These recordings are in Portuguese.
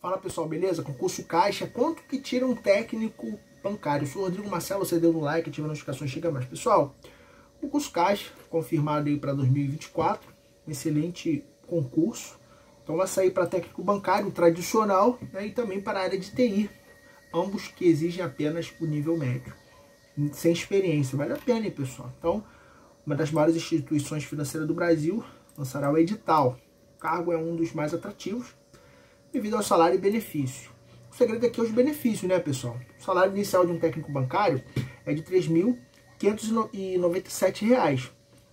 Fala pessoal, beleza? Concurso Caixa, quanto que tira um técnico bancário? Eu sou o Rodrigo Marcelo, você deu no like, ativa a notificação, chega mais. Pessoal, concurso Caixa, confirmado aí para 2024, excelente concurso. Então vai sair para técnico bancário tradicional né, e também para a área de TI, ambos que exigem apenas o nível médio, sem experiência. Vale a pena, hein, pessoal? Então, uma das maiores instituições financeiras do Brasil lançará o edital. O cargo é um dos mais atrativos devido ao salário e benefício. O segredo aqui é os benefícios, né, pessoal? O salário inicial de um técnico bancário é de R$ 3.597,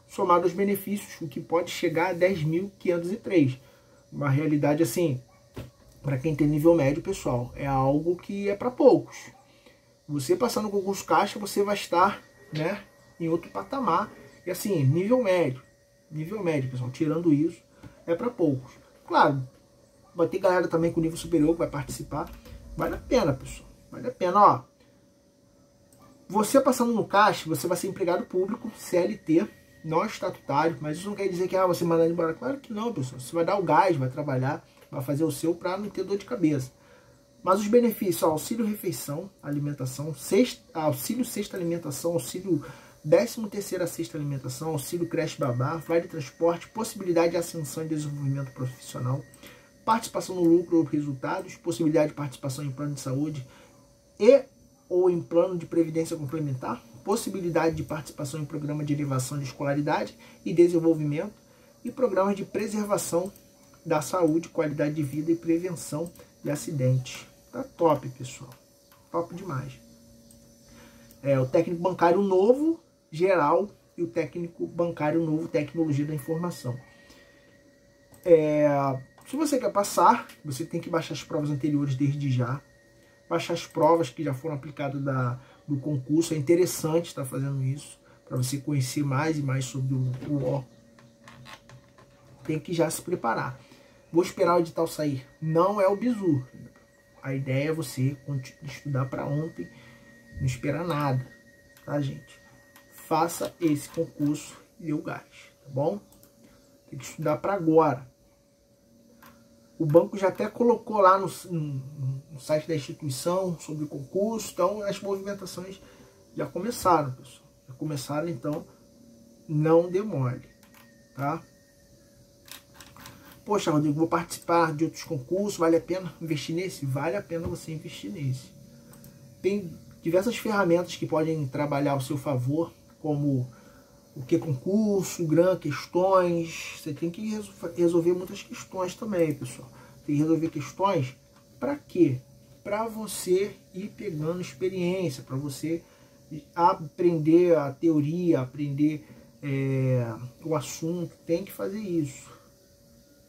somado aos benefícios, o que pode chegar a R$ 10.503. Uma realidade assim, para quem tem nível médio, pessoal, é algo que é para poucos. Você passando no concurso caixa, você vai estar, né, em outro patamar. E assim, nível médio, nível médio, pessoal, tirando isso, é para poucos. Claro, Vai ter galera também com nível superior que vai participar. Vale a pena, pessoal. Vale a pena, ó. Você passando no caixa, você vai ser empregado público, CLT, não estatutário, mas isso não quer dizer que ah, você mandar embora. Claro que não, pessoal. Você vai dar o gás, vai trabalhar, vai fazer o seu para não ter dor de cabeça. Mas os benefícios, ó, auxílio refeição, alimentação, sexta, auxílio sexta alimentação, auxílio décimo terceira sexta alimentação, auxílio creche babá, vale transporte, possibilidade de ascensão e desenvolvimento profissional, participação no lucro ou resultados, possibilidade de participação em plano de saúde e ou em plano de previdência complementar, possibilidade de participação em programa de elevação de escolaridade e desenvolvimento e programas de preservação da saúde, qualidade de vida e prevenção de acidentes. Tá top, pessoal. Top demais. É o técnico bancário novo, geral, e o técnico bancário novo, tecnologia da informação. É, se você quer passar, você tem que baixar as provas anteriores desde já. Baixar as provas que já foram aplicadas da, do concurso. É interessante estar fazendo isso. Para você conhecer mais e mais sobre o, o Tem que já se preparar. Vou esperar o edital sair. Não é o bizu. A ideia é você estudar para ontem. Não esperar nada. Tá, gente? Faça esse concurso e o gás. Tá bom? Tem que estudar para agora o banco já até colocou lá no, no, site da instituição sobre o concurso, então as movimentações já começaram, pessoal. Já começaram, então não demore, tá? Poxa, Rodrigo, vou participar de outros concursos, vale a pena investir nesse? Vale a pena você investir nesse. Tem diversas ferramentas que podem trabalhar ao seu favor, como o que concurso, GRAM, questões. Você tem que resolver muitas questões também, pessoal. Tem que resolver questões para quê? Para você ir pegando experiência, para você aprender a teoria, aprender é, o assunto. Tem que fazer isso.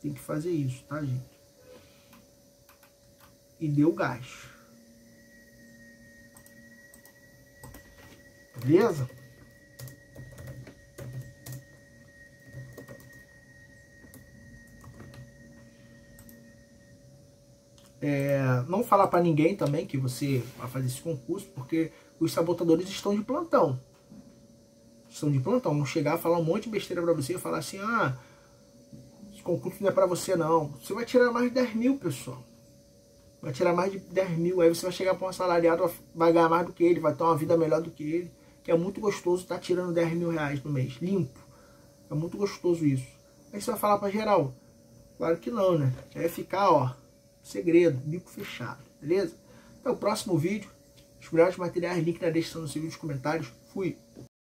Tem que fazer isso, tá, gente? E deu gás. Beleza? É, não falar para ninguém também que você vai fazer esse concurso, porque os sabotadores estão de plantão. Estão de plantão. Vão chegar falar um monte de besteira para você e falar assim: ah, esse concurso não é para você não. Você vai tirar mais de 10 mil, pessoal. Vai tirar mais de 10 mil. Aí você vai chegar para um assalariado, vai ganhar mais do que ele, vai ter uma vida melhor do que ele. Que é muito gostoso estar tá tirando 10 mil reais no mês, limpo. É muito gostoso isso. Aí você vai falar para geral. Claro que não, né? É ficar, ó segredo, bico fechado, beleza? Até o próximo vídeo. Os melhores materiais, link na descrição do seu vídeo, nos comentários. Fui!